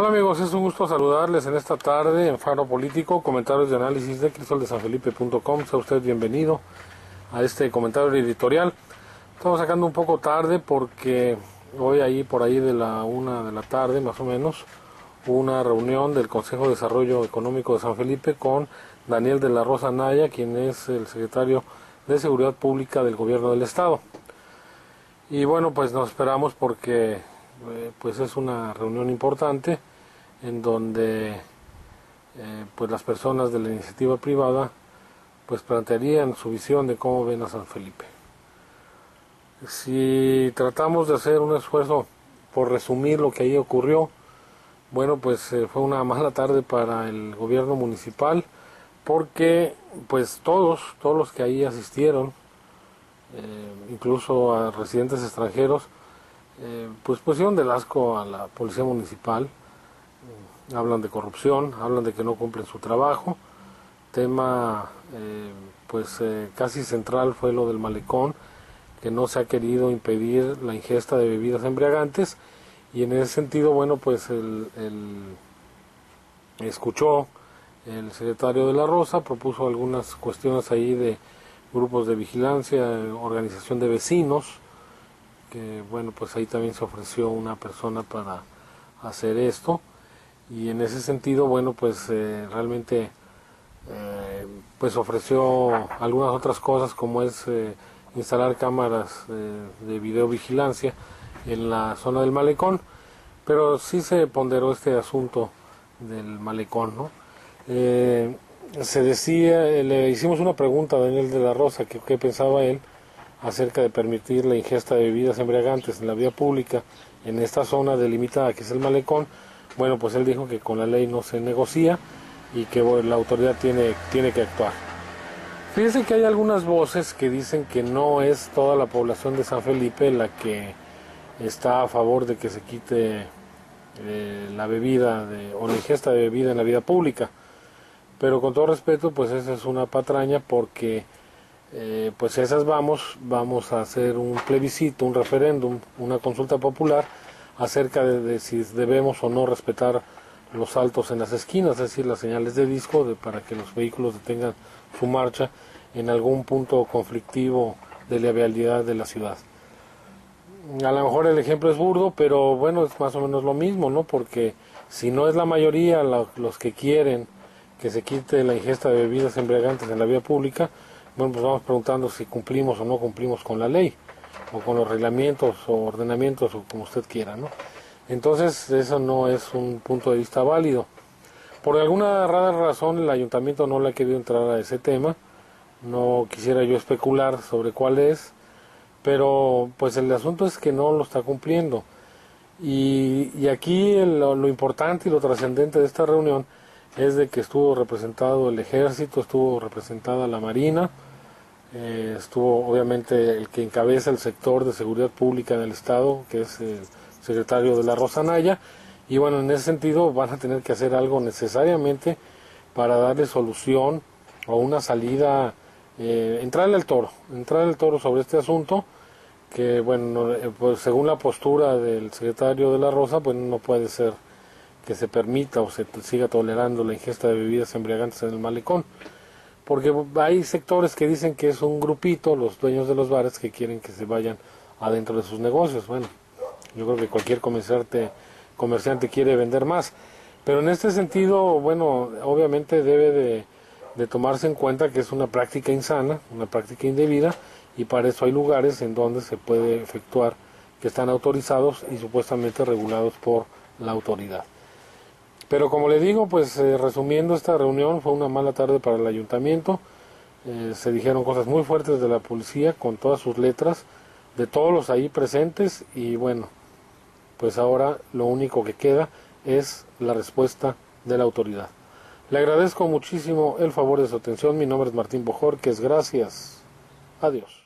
Hola amigos, es un gusto saludarles en esta tarde en Faro Político, comentarios de análisis de crisoldesanfelipe.com. Sea usted bienvenido a este comentario editorial. Estamos sacando un poco tarde porque hoy ahí por ahí de la una de la tarde más o menos una reunión del Consejo de Desarrollo Económico de San Felipe con Daniel de la Rosa Naya, quien es el secretario de Seguridad Pública del Gobierno del Estado. Y bueno, pues nos esperamos porque eh, pues es una reunión importante en donde eh, pues las personas de la iniciativa privada pues plantearían su visión de cómo ven a San Felipe. Si tratamos de hacer un esfuerzo por resumir lo que ahí ocurrió, bueno, pues eh, fue una mala tarde para el gobierno municipal porque pues todos, todos los que ahí asistieron, incluso a residentes extranjeros, eh, pues pusieron del asco a la policía municipal, hablan de corrupción, hablan de que no cumplen su trabajo, tema pues casi central fue lo del malecón, que no se ha querido impedir la ingesta de bebidas embriagantes. Y en ese sentido, bueno, pues el, escuchó el secretario de la Rosa, propuso algunas cuestiones ahí de grupos de vigilancia, organización de vecinos, que bueno, pues ahí también se ofreció una persona para hacer esto y en ese sentido, bueno, pues eh, realmente eh, pues ofreció algunas otras cosas como es eh, instalar cámaras de videovigilancia en la zona del malecón, pero sí se ponderó este asunto del malecón, ¿no? Se decía, le hicimos una pregunta a Daniel de la Rosa, que qué pensaba él acerca de permitir la ingesta de bebidas embriagantes en la vía pública en esta zona delimitada que es el malecón. Bueno, pues él dijo que con la ley no se negocia y que la autoridad tiene, tiene que actuar. Fíjense que hay algunas voces que dicen que no es toda la población de San Felipe la que está a favor de que se quite eh, la bebida o la ingesta de bebida en la vida pública. Pero con todo respeto, pues esa es una patraña porque eh, pues esas vamos, vamos a hacer un plebiscito, un referéndum, una consulta popular acerca de, si debemos o no respetar los saltos en las esquinas, es decir, las señales de disco de, para que los vehículos detengan su marcha en algún punto conflictivo de la vialidad de la ciudad a lo mejor el ejemplo es burdo, pero bueno, es más o menos lo mismo, ¿no? Porque si no es la mayoría los que quieren que se quite la ingesta de bebidas embriagantes en la vía pública, bueno, pues vamos preguntando si cumplimos o no cumplimos con la ley, o con los reglamentos o ordenamientos, o como usted quiera, ¿no? Entonces, eso no es un punto de vista válido. Por alguna rara razón, el ayuntamiento no le ha querido entrar a ese tema. No quisiera yo especular sobre cuál es pero pues el asunto es que no lo está cumpliendo. Y, aquí lo, importante y lo trascendente de esta reunión es de que estuvo representado el ejército, estuvo representada la marina, eh, estuvo obviamente el que encabeza el sector de seguridad pública en el estado, que es el secretario de la Rosanaya, y bueno, en ese sentido van a tener que hacer algo necesariamente para darle solución o una salida eh, entrarle al toro, entrarle al toro sobre este asunto, que bueno, eh, pues según la postura del secretario de la Rosa, pues no puede ser que se permita o se siga tolerando la ingesta de bebidas embriagantes en el malecón. Porque hay sectores que dicen que es un grupito, los dueños de los bares, que quieren que se vayan adentro de sus negocios. Bueno, yo creo que cualquier comerciante, comerciante quiere vender más. Pero en este sentido, bueno, obviamente debe de de tomarse en cuenta que es una práctica insana, una práctica indebida, y para eso hay lugares en donde se puede efectuar que están autorizados y supuestamente regulados por la autoridad. Pero como le digo, pues eh, resumiendo esta reunión, fue una mala tarde para el ayuntamiento, eh, se dijeron cosas muy fuertes de la policía con todas sus letras, de todos los ahí presentes, y bueno, pues ahora lo único que queda es la respuesta de la autoridad. Le agradezco muchísimo el favor de su atención. Mi nombre es Martín Bojor, que es gracias. Adiós.